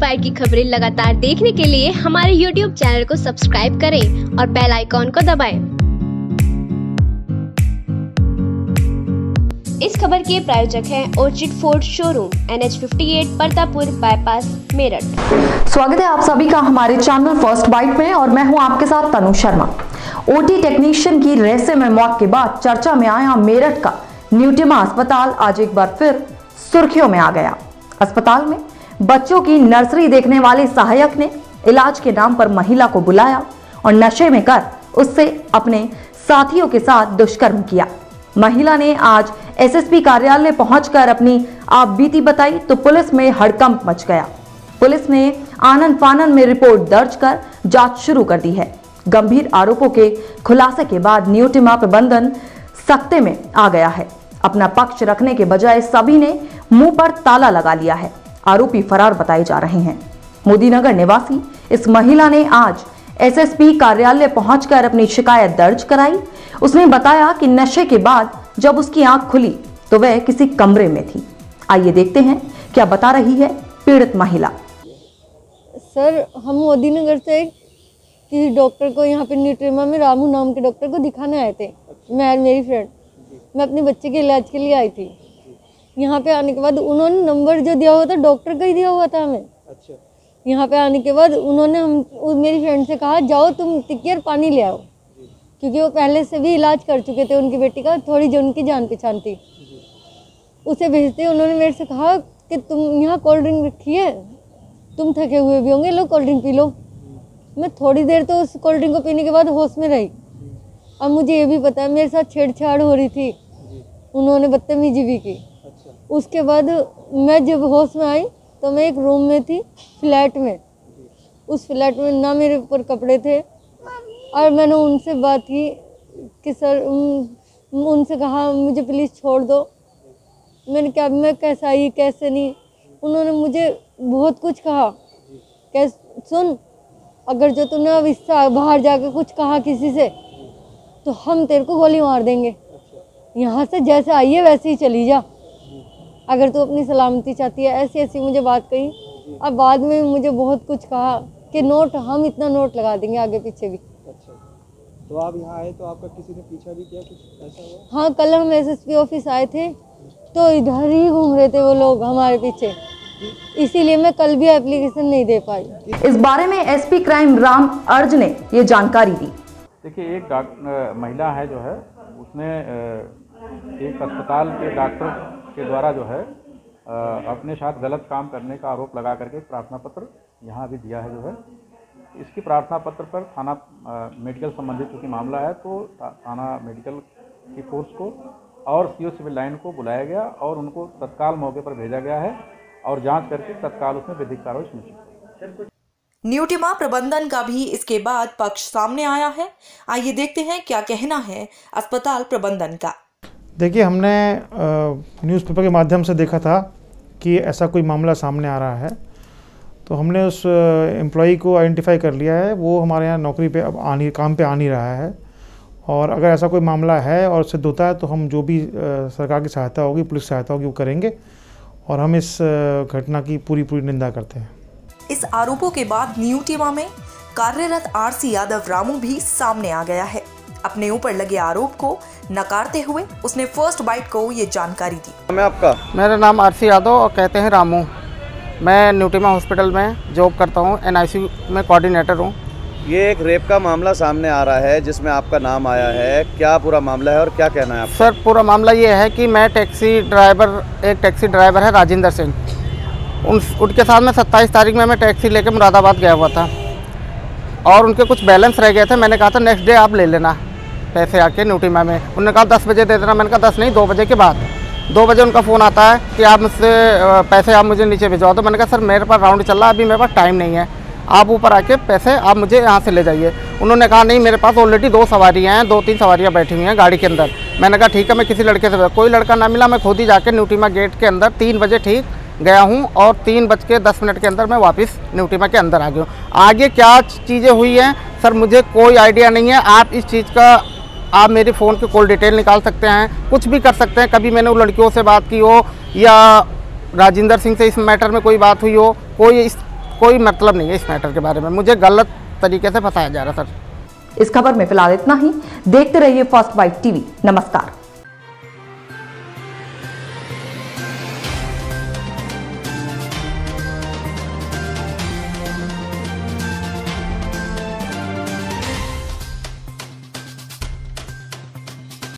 Inspire की खबरें लगातार देखने के लिए हमारे यूट्यूब चैनल को सब्सक्राइब करें और बेल आइकॉन को दबाएँ। इस खबर के प्रायोजक हैं Orchid Ford showroom N H Partapur bypass Meerut. स्वागत है आप सभी का हमारे चैनल फ़र्स्ट बाइट में और मैं हूँ आपके साथ तनु शर्मा। ओटी टेक्नीशियन की रहस्य में मौत के बाद चर्चा में आया मेरठ का न्यूटिमा अस्पताल आज एक बार फिर सुर्खियों में आ गया। अस्पताल में बच्चों की नर्सरी देखने वाले सहायक ने इलाज के नाम पर महिला को बुलाया और नशे में कर उससे अपने साथियों के साथ दुष्कर्म किया। महिला ने आज एसएसपी कार्यालय पहुंचकर अपनी आप बीती बताई तो पुलिस में हड़कंप मच गया। पुलिस ने आनंद फानंद में रिपोर्ट दर्ज कर जाँच शुरू कर दी है। गंभीर आरोपों के खुलासे के बाद न्यूटिमा प्रबंधन सख्ते में आ गया है। अपना पक्ष रखने के बजाय सभी ने मुँह पर ताला लगा लिया है। आरोपी फरार बताए जा रहे हैं। मोदीनगर निवासी इस महिला ने आज एसएसपी कार्यालय पहुंचकर अपनी शिकायत दर्ज कराई। उसने बताया कि नशे के बाद जब उसकी आँख खुली तो वह किसी कमरे में थी। आइए देखते हैं क्या बता रही है पीड़ित महिला। सर, हम मोदी नगर से किसी डॉक्टर को यहाँ पे न्यूट्रीमा में रामू नाम के डॉक्टर को दिखाने आए थे। मैं, मेरी फ्रेंड मैं अपने बच्चे के इलाज के लिए आई थी। यहाँ पे आने के बाद उन्होंने नंबर जो दिया हुआ था डॉक्टर का ही दिया हुआ था हमें। अच्छा। यहाँ पे आने के बाद उन्होंने हम मेरी फ्रेंड से कहा जाओ तुम टिकियर पानी ले आओ। क्योंकि वो पहले से भी इलाज कर चुके थे उनकी बेटी का थोड़ी जो उनकी जान पहचान थी उसे भेजते उन्होंने मेरे से कहा कि तुम यहाँ कोल्ड ड्रिंक रखी है? तुम थके हुए भी होंगे लो कोल्ड ड्रिंक पी लो। मैं थोड़ी देर तो उस कोल्ड ड्रिंक को पीने के बाद होश में रही। अब मुझे ये भी पता है मेरे साथ छेड़छाड़ हो रही थी। उन्होंने बदतमीजी भी की। उसके बाद मैं जब होश में आई तो मैं एक रूम में थी फ्लैट में। उस फ्लैट में ना मेरे ऊपर कपड़े थे। और मैंने उनसे बात की कि, सर उन- उनसे कहा, मुझे प्लीज़ छोड़ दो। मैंने कहा मैं कैसे आई, कैसे नहीं? उन्होंने मुझे बहुत कुछ कहा। कैस सुन, अगर जो तूने अब इससे बाहर जाकर कुछ कहा किसी से तो हम तेरे को गोली मार देंगे। यहाँ से जैसे आई है वैसे ही चली जा। अगर तू अपनी सलामती चाहती है ऐसी ऐसी मुझे बात कही। अब बाद में मुझे बहुत कुछ कहा कि नोट हम इतना नोट लगा देंगे आगे पीछे भी। अच्छा। तो आप यहाँ आए तो आपका किसी ने पीछा भी किया कुछ ऐसा हुआ? हाँ कल हम एसएसपी ऑफ़िस आए थे तो इधर ही घूम रहे थे वो लोग हमारे पीछे। इसीलिए मैं कल भी एप्लीकेशन नहीं दे पाई। इस बारे में एसपी क्राइम राम अर्ज़ ने ये जानकारी दी। देखिए एक डॉक्टर महिला है जो है उसने एक अस्पताल के डॉक्टर के द्वारा जो है अपने साथ गलत काम करने का आरोप लगा करके प्रार्थना पत्र यहाँ भी दिया है जो है। इसकी प्रार्थना पत्र पर थाना मेडिकल संबंधित चूँकि मामला है तो थाना मेडिकल की फोर्स को और सीओ सिविल लाइन को बुलाया गया और उनको तत्काल मौके पर भेजा गया है और जाँच करके तत्काल उसमें विधिक कार्रवाई सुनिश्चित न्यूटिमा प्रबंधन का भी इसके बाद पक्ष सामने आया है। आइए देखते हैं क्या कहना है अस्पताल प्रबंधन का। देखिए, हमने न्यूज़पेपर के माध्यम से देखा था कि ऐसा कोई मामला सामने आ रहा है। तो हमने उस एम्प्लॉई को आइडेंटिफाई कर लिया है। वो हमारे यहाँ नौकरी पे अब आ नहीं काम पे आ नहीं रहा है। और अगर ऐसा कोई मामला है और सिद्ध होता है तो हम जो भी सरकार की सहायता होगी, पुलिस सहायता होगी, वो करेंगे। और हम इस घटना की पूरी पूरी निंदा करते हैं। इस आरोपों के बाद न्यूटिमा में कार्यरत आरसी यादव रामू भी सामने आ गया है। अपने ऊपर लगे आरोप को नकारते हुए उसने फ़र्स्ट बाइट को ये जानकारी दी। मैं आपका? मेरा नाम आरसी यादव और कहते हैं रामू। मैं न्यूटिमा हॉस्पिटल में जॉब करता हूँ एनआईसी में कोऑर्डिनेटर हूँ। ये एक रेप का मामला सामने आ रहा है जिसमें आपका नाम आया है। क्या पूरा मामला है और क्या कहना है आप सर पूरा मामला ये है कि मैं टैक्सी ड्राइवर एक टैक्सी ड्राइवर है राजेंद्र सिंह। उन उनके साथ में सत्ताईस तारीख में मैं टैक्सी लेकर मुरादाबाद गया हुआ था। और उनके कुछ बैलेंस रह गए थे। मैंने कहा था नेक्स्ट डे आप ले लेना। पैसे आके न्यूटिमा में उन्होंने कहा, दस बजे दे देना। मैंने कहा, दस नहीं, दो बजे के बाद। दो बजे उनका फ़ोन आता है कि आप मुझसे पैसे आप मुझे नीचे भिजवा दो मैंने कहा, सर, मेरे पास राउंड चल रहा है, अभी मेरे पास टाइम नहीं है। आप ऊपर आके पैसे आप मुझे यहाँ से ले जाइए। उन्होंने कहा, नहीं, मेरे पास ऑलरेडी दो सवारियाँ हैं, दो तीन सवारियाँ बैठी हुई हैं गाड़ी के अंदर। मैंने कहा, ठीक है, मैं किसी लड़के से कोई लड़का ना मिला, मैं खुद ही जाके न्यूटीमा गेट के अंदर तीन बजे ठीक गया हूँ और तीन बज के दस मिनट के अंदर मैं वापस न्यूटीमा के अंदर आ गया हूँ। आगे क्या चीज़ें हुई हैं? सर, मुझे कोई आइडिया नहीं है। आप इस चीज़ का आप मेरे फ़ोन की कॉल डिटेल निकाल सकते हैं, कुछ भी कर सकते हैं। कभी मैंने उन लड़कियों से बात की हो या राजेंद्र सिंह से इस मैटर में कोई बात हुई हो, कोई इस, कोई मतलब नहीं है इस मैटर के बारे में। मुझे गलत तरीके से फंसाया जा रहा सर। इस खबर में फ़िलहाल इतना ही। देखते रहिए फ़र्स्ट बाइट टीवी नमस्कार।